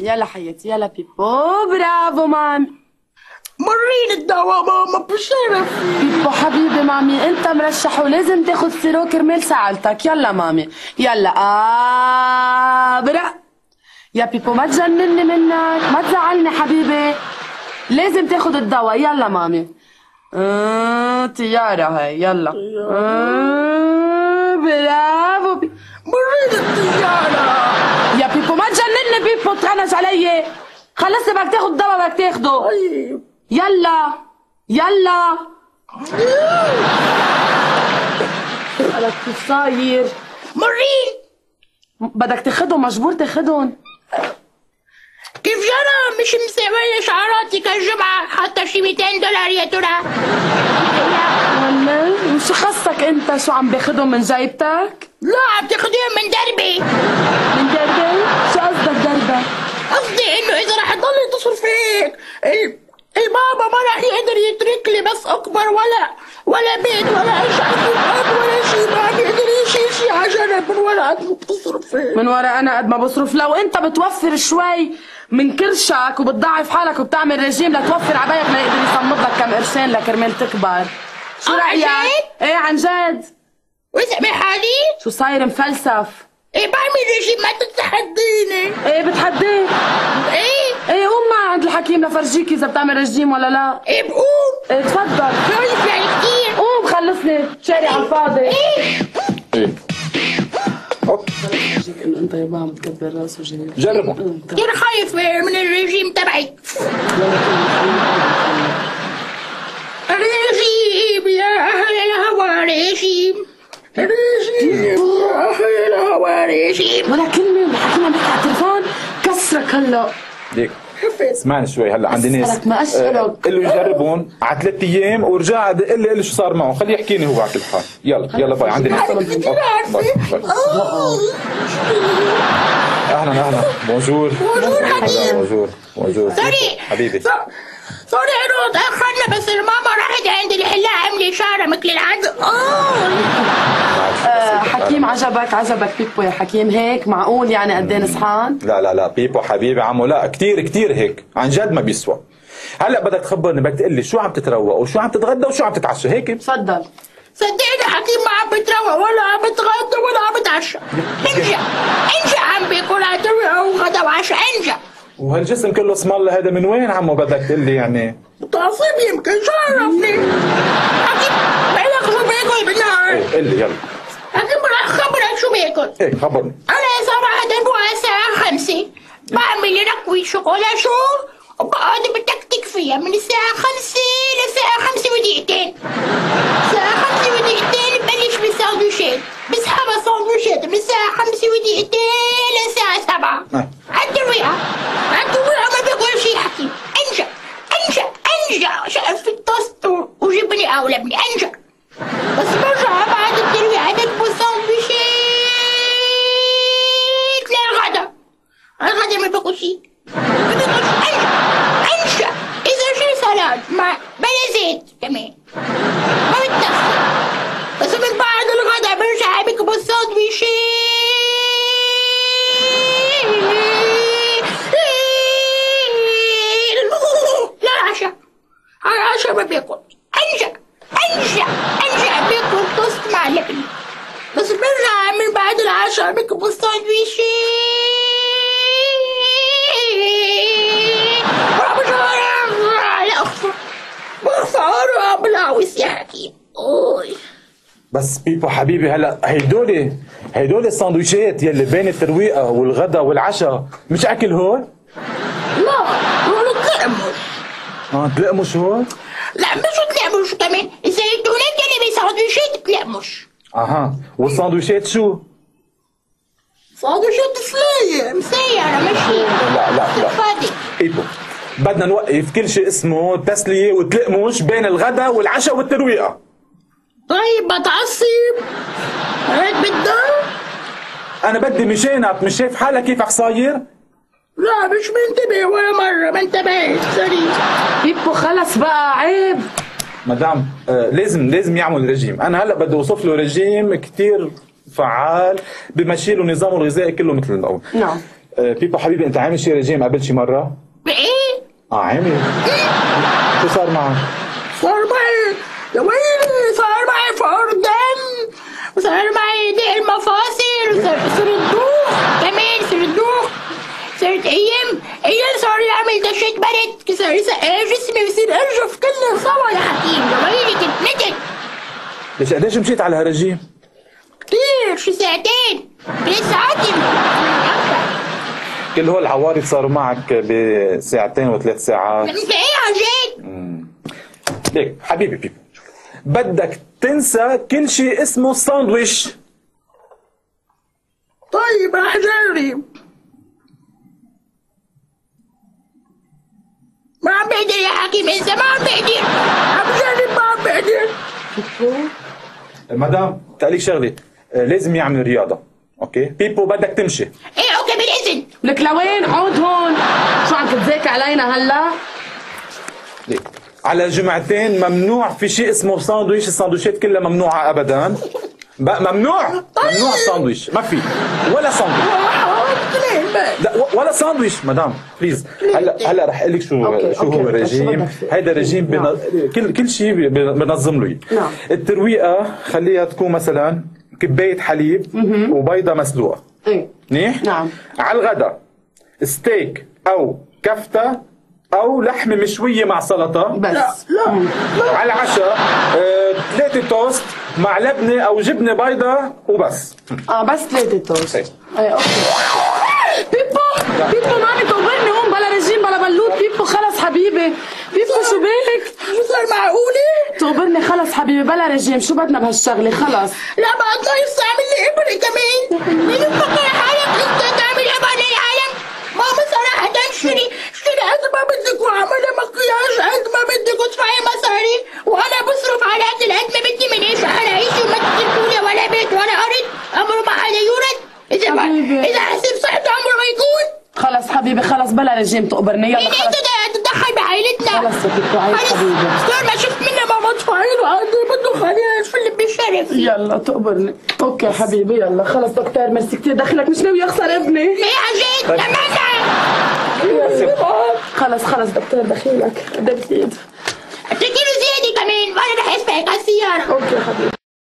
يلا حياتي يلا بيبو. برافو مامي. مريني الدواء ماما بشرف. بيبو حبيبي مامي انت مرشح ولازم تاخد سيرو كرمال سعالتك يلا مامي. يلا. آه برا يا بيبو ما تجنني منك. ما تزعلني حبيبي. لازم تاخد الدواء. يلا مامي. آه طيارة هاي. يلا. آه برافو. بي... الطيارة. تغنج علي. خلصت بدك تاخد الدواء بدك تاخده. يلا يلا. شو صاير مرين بدك تاخدهم مجبور تاخدهم. كيف جرى؟ مش مسوية شعراتك الجمعة حتى شي 200 دولار يا ترى. والله وشو خصك أنت؟ شو عم باخدهم من جيبتك لا عم تاخديهم من دربي من دربة شو قصدك دربة قصدي انه اذا رح تضلي تصرف هيك ال- البابا ما رح يقدر يترك لي بس أكبر ولا ولا بيت ولا شيء ولا شيء ما عم يقدر يشيل شيء على جنب من ولا قد ما بتصرف من ورا أنا قد ما بصرف. لو أنت بتوفر شوي من كرشك وبتضعف حالك وبتعمل رجيم لتوفر عبايك ما يقدر يصمد لك كم قرشين لكرمال تكبر. شو رأيك؟ إيه عن جد. واسمي حالي شو صاير مفلسف؟ إيه بعمل رجيم ما تتحديني. إيه بتحديه؟ إيه. إيه قوم عند الحكيم لفرجيك إذا بتعمل رجيم ولا لا. إيه بقوم إيه تفضل. خايف يعني كتير. قوم خلصني. شاري على الفاضي. إيه. إيه. انه أنت يابا عم تكبر راسه جاي جربوا. كتير خايف من الرجيم تبعي. رجيم يا أهل الهوى رجيم. رجيم يا أهل الهوى رجيم. ولا كلمة الحكيم عم بيحكي على التليفون كسرك هلا. ديك. اسمعني شوي هلا عندي ناس. ما أسألك. آه، قل له يجربون على ثلاث أيام ورجع قل لي شو صار معه. خليه يحكيني هو على كل حال يلا يلا باي عندي ناس. أهلا أهلا. بونجور. Bonjour. Bonjour sorry. حبيبي. sorry انه تأخرنا بس الماما راحت عند الحلاق عملي شعرها مثل آه، حكيم عجبك عجبك بيبو يا حكيم؟ هيك؟ معقول يعني قد إيه نصحان؟ لا لا لا بيبو حبيبي عمو لا كتير كتير هيك عن جد ما بيسوى. هلأ بدك تخبرني بدك تقول لي شو عم تتروق وشو عم تتغدى وشو عم تتعشى هيك؟ تفضل. صدقني حكيم ما عم بتروق ولا عم بتغدى ولا عم بتعشى. انجا انجا عم بياكل وغدا وعشاء انجا وهالجسم كله اسم الله هذا من وين عمو بدك تقول لي يعني؟ تعصيب يمكن شرفني حكيم بقلك شو بياكل بالنهار؟ إيه قل لي يلا. شو بياكل إيه خبرني أنا صراحة بروح الساعة خمسة بعمل لي ركوة شوكولا شو؟ وبقعد بتكتك فيها من الساعة خمسة للساعة خمسة ودقيقتين. الساعة خمسة ودقيقتين ببلش بالساندويشات بسحب الساندويشات من الساعة خمسة ودقيقتين للساعة سبعة. آه. عالترويقة عالترويقة ما باكل شي حكيم انجا انجا انجا شقف التوست و- وجبني أو لبني. انجا بس كمان ما بتدخل بس من بعد الغدا برجع بكبس ساندويشات للعشاء على العشاء ما بياكل. انجا انجا انجا بياكل توست مع لبن بس برجع من بعد العشاء بكبس ساندويشات بس بيبو حبيبي هلا هيدول هيدول الساندويشات يلي بين الترويقه والغدا والعشاء مش أكل هون؟ لا هو القرمش آه تلقمش هون؟ لا مش تلعبوش كمان. الزيتونات اللي بساندويشات تلعبوش أها. والساندويشات شو؟ ساندويشات سلاية مسيرة ماشي لا لا لا. فاضي. بيبو بدنا نوقف كل شيء اسمه تسلية وتلقمش بين الغدا والعشاء والترويقة. طيب بتعصب؟ هيك بدك أنا بدي مشانك مش شايف حالك كيفك صاير؟ لا مش منتبه ولا مرة ما انتبهت سوري. بيبو خلص بقى عيب. مدام آه لازم لازم يعمل رجيم. أنا هلأ بدي أوصف له رجيم كتير فعال بمشي له نظامه الغذائي كله مثل الأول. نعم. آه، بيبو حبيبي أنت عامل شي رجيم قبل شي مرة؟ بإيه؟ آه عامل. شو صار معك؟ صار معي. يا ويلي فقر دم وصار معي ضيق المفاصل. وصار صرت دوخ كمان صرت دوخ صرت أيام أيام صار يعمل دشة برد. صار يسقع جسمي ويصير ارجف كله سوا يا حكيم يا ويلي كنت نتن ليش قديش مشيت على هالرجيم؟ كتير. شي ساعتين؟ ثلاث ساعات. كل هول العوارض صاروا معك بساعتين وثلاث ساعات. انت إيه عن جد؟ ليك حبيبي بيبو بدك تنسى كل شيء اسمه ساندويش طيب رح جرب ما عم بقدر يا حكيم إنسى ما عم بقدر عم بجرب ما عم بقدر مدام تقليك شغلة. آه، لازم يعمل رياضة okay؟ بيبو بدك تمشي. إيه okay بالإذن. لك لوين؟ عود هون. شو عم تتذاكى علينا هلا؟ ليك على جمعتين ممنوع في شيء اسمه ساندويش. الساندويشات كلها ممنوعة ابدا. بقى ممنوع. ممنوع الساندويش ما في. ولا ساندويش. لا ولا ساندويش مدام. please هلا هلا رح أقول لك شو okay، شو okay، هو الرجيم؟ هيدا رجيم نعم. بن... كل كل شيء بن- بنظم له. نعم. الترويقة خليها تكون مثلا كباية حليب وبيضة مسلوقة. إيه. منيح؟ نعم. على الغداء ستيك أو كفتة أو لحمه مشوية مع سلطة. بس. على العشاء آه، ثلاثة توست مع لبنة أو جبنة بيضاء وبس. آه بس ثلاثة توست. إيه okay. بيبو بيبو مامي تقبرني هون بلا رجيم بلا بلوط. بيبو خلص حبيبي. بيبو شو بالك شو صار معقولة؟ تقبرني خلص حبيبي بلا رجيم. شو بدنا بهالشغلة؟ خلص. لا بقى الله اعمل لي إبرة كمان مين مفكر حالك انت تعمل ابره للعالم ماما صراحة اشتري اشتري قد ما بدك وعملها مكياج قد ما بدك وادفعي مصاري وأنا بصرف على قد القد ما بدي من إيش أنا اعيش وما تتركولي ولا بيت ولا ارض عمره ما حدا يورد اذا ما حبيبي. اذا حسب صحته عمره ما يكون خلص حبيبي خلص بلا رجيم تقبرني يلا خلص. إنت تتدخل بعائلتنا خلص يا بيبو عيب حبيبي. صار ما شفت منها ماما تفاعيل وعندي بده خليها فيلم بالشرف يلا تقبرني. أوكي حبيبي يلا خلص دكتور ميرسي كثير دخلك مش ناوي اخسر ابني. إيه عجيب لمنا خلص خلص دكتور دخيلك. قد إيه بتقيد تديله زيادة كمان. وأنا رح اسبقك على السيارة. أوكي حبيبي.